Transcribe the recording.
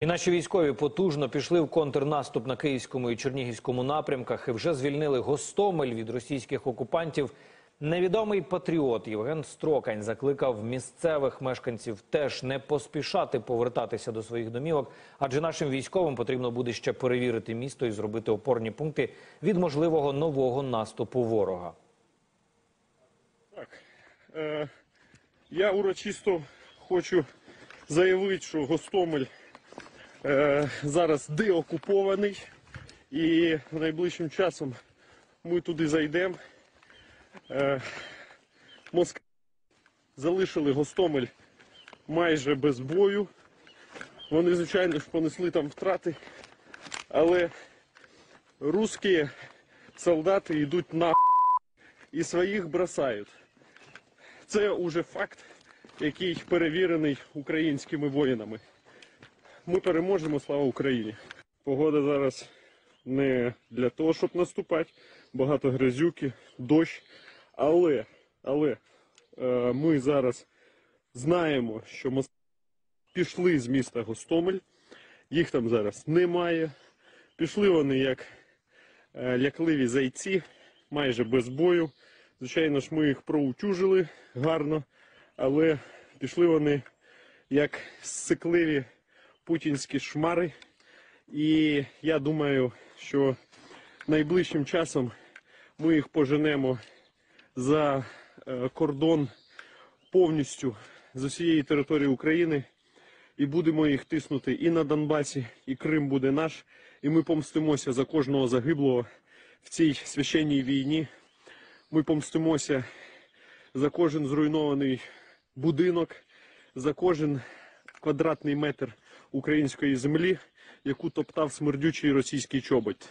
І наші військові потужно пішли в контрнаступ на київському і чернігівському напрямках і вже звільнили Гостомель від російських окупантів. Невідомий патріот Євген Строкань закликав місцевих мешканців теж не поспішати повертатися до своїх домівок, адже нашим військовим потрібно буде ще перевірити місто і зробити опорні пункти від можливого нового наступу ворога. Так, е, я урочисто хочу заявити, що Гостомель зараз деокупований, і найближчим часом ми туди зайдемо. Е, Москва залишили Гостомель майже без бою. Вони, звичайно ж, понесли там втрати, але русські солдати йдуть на і своїх бросають. Це уже факт, який перевірений українськими воїнами. Ми переможемо, слава Україні. Погода зараз не для того, щоб наступати. Багато грязюки, дощ. Але, але е, ми зараз знаємо, що мос- пішли з міста Гостомель. Їх там зараз немає. Пішли вони як е, лякливі зайці, майже без бою. Звичайно ж, ми їх проутюжили гарно, але пішли вони як сикливі путінські шмари. І я думаю, що найближчим часом ми їх поженемо за е, кордон повністю з усієї території України і будемо їх тиснути і на Донбасі, і Крим буде наш, і ми помстимося за кожного загиблого в цій священній війні. Ми помстимося за кожен зруйнований будинок, за кожен квадратний метр української землі, яку топтав смердючий російський чобот.